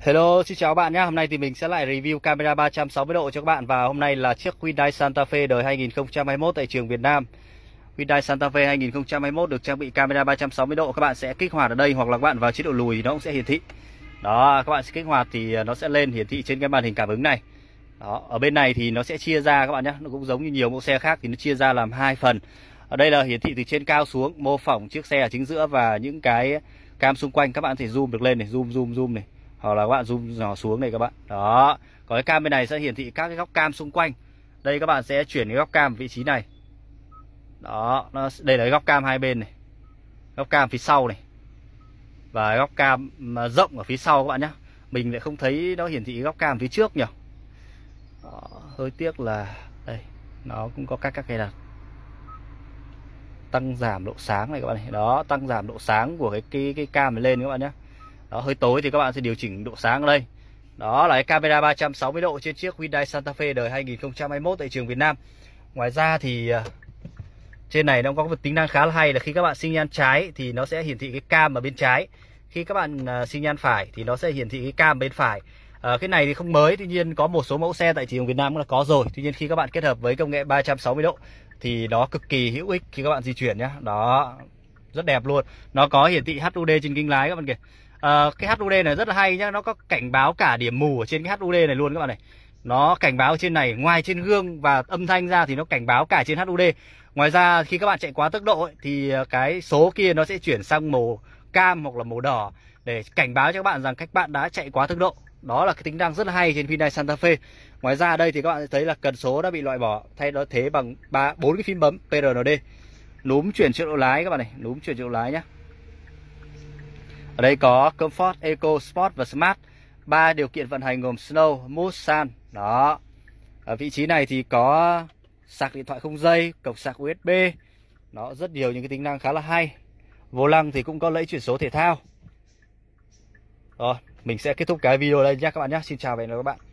Hello, xin chào các bạn nhé. Hôm nay thì mình sẽ lại review camera 360 độ cho các bạn và hôm nay là chiếc Hyundai Santa Fe đời 2021 tại trường Việt Nam. Hyundai Santa Fe 2021 được trang bị camera 360 độ. Các bạn sẽ kích hoạt ở đây hoặc là các bạn vào chế độ lùi thì nó cũng sẽ hiển thị. Đó, các bạn sẽ kích hoạt thì à, nó sẽ lên hiển thị trên cái màn hình cảm ứng này. Đó, ở bên này thì nó sẽ chia ra các bạn nhé. Nó cũng giống như nhiều mẫu xe khác thì nó chia ra làm hai phần. Ở đây là hiển thị từ trên cao xuống, mô phỏng chiếc xe ở chính giữa và những cái cam xung quanh các bạn có thể zoom được lên này, zoom zoom zoom này hoặc là các bạn zoom nhỏ xuống này các bạn. Đó. Có cái cam bên này sẽ hiển thị các cái góc cam xung quanh. Đây các bạn sẽ chuyển cái góc cam vị trí này. Đó nó đây là cái góc cam hai bên này. Góc cam phía sau này. Và góc cam rộng ở phía sau các bạn nhé mình lại không thấy nó hiển thị góc cam phía trước nhỉ. Đó, hơi tiếc là đây nó cũng có các các cái là tăng giảm độ sáng này các bạn này. Đó tăng giảm độ sáng của cái cái cái cam này lên các bạn nhé đó hơi tối thì các bạn sẽ điều chỉnh độ sáng ở đây. Đó là cái camera 360 độ trên chiếc Hyundai Santa Fe đời 2021 tại trường Việt Nam. Ngoài ra thì à, trên này nó có một tính năng khá là hay là khi các bạn sinh nhan trái thì nó sẽ hiển thị cái cam ở bên trái. Khi các bạn à, sinh nhan phải thì nó sẽ hiển thị cái cam bên phải. À, cái này thì không mới tuy nhiên có một số mẫu xe tại thị trường Việt Nam cũng là có rồi. Tuy nhiên khi các bạn kết hợp với công nghệ 360 độ thì nó cực kỳ hữu ích khi các bạn di chuyển nhé. đó rất đẹp luôn. Nó có hiển thị HUD trên kính lái các bạn kìa à, cái HUD này rất là hay nhá nó có cảnh báo cả điểm mù ở trên cái HUD này luôn các bạn này. Nó cảnh báo trên này ngoài trên gương và âm thanh ra thì nó cảnh báo cả trên HUD ngoài ra khi các bạn chạy quá tốc độ ấy, thì ờ, cái số kia nó sẽ chuyển sang màu cam hoặc là màu đỏ để cảnh báo cho các bạn rằng các bạn đã chạy quá tốc độ. Đó là cái tính năng rất là hay trên Hyundai Santa Fe. Ngoài ra đây thì các bạn thấy là cần số đã bị loại bỏ thay đó thế bằng ba bốn cái phím bấm PRND núm chuyển chế độ lái các bạn này núm chuyển chế độ lái nhé ở đây có Comfort, Eco, Sport và Smart. ba điều kiện vận hành gồm Snow, Mood, Sun. Đó. Ở vị trí này thì có sạc điện thoại không dây, cổng sạc USB. Nó rất nhiều những cái tính năng khá là hay. Vô lăng thì cũng có lẫy chuyển số thể thao. Rồi, mình sẽ kết thúc cái video đây nhé các bạn nhé. Xin chào và hẹn gặp lại các bạn.